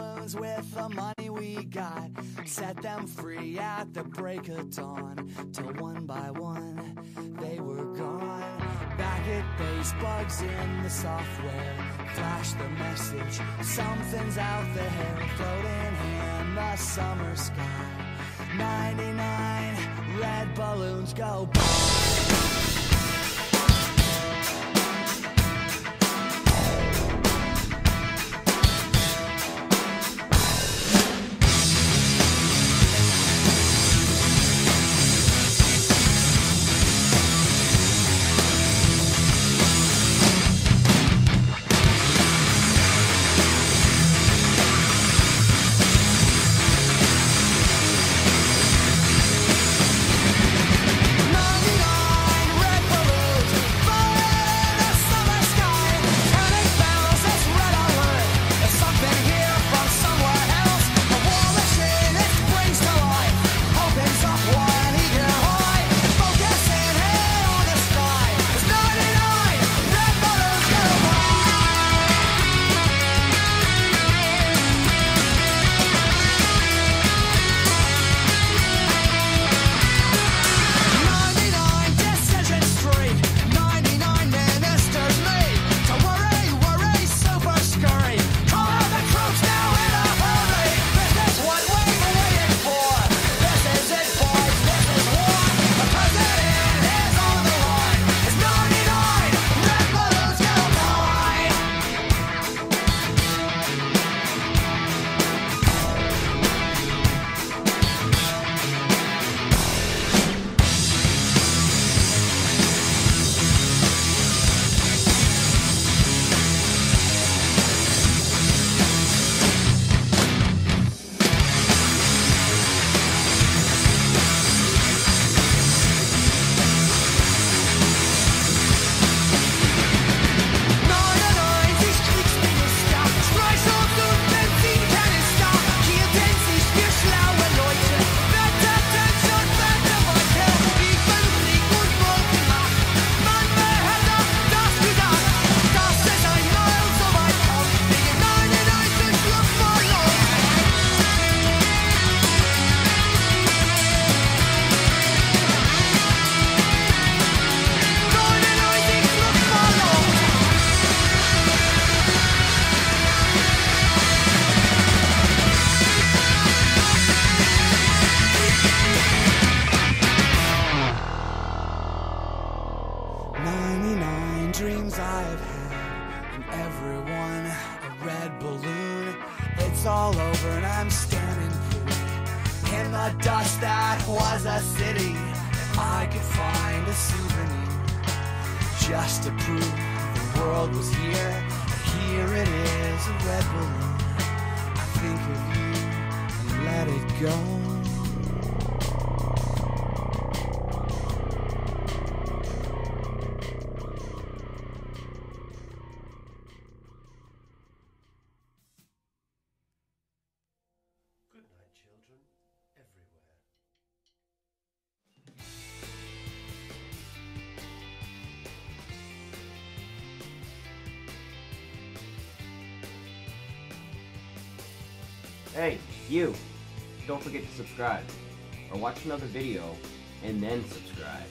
balloons with the money we got. Set them free at the break of dawn. Till one by one they were gone. Back at base, bugs in the software. Flash the message, something's out there. Floating in the summer sky. 99 red balloons go by. Everyone a red balloon. It's all over, and I'm standing pretty in the dust that was a city. If I could find a souvenir just to prove the world was here, here it is, a red balloon. I think of you and let it go. Hey, you! Don't forget to subscribe. Or watch another video and then subscribe.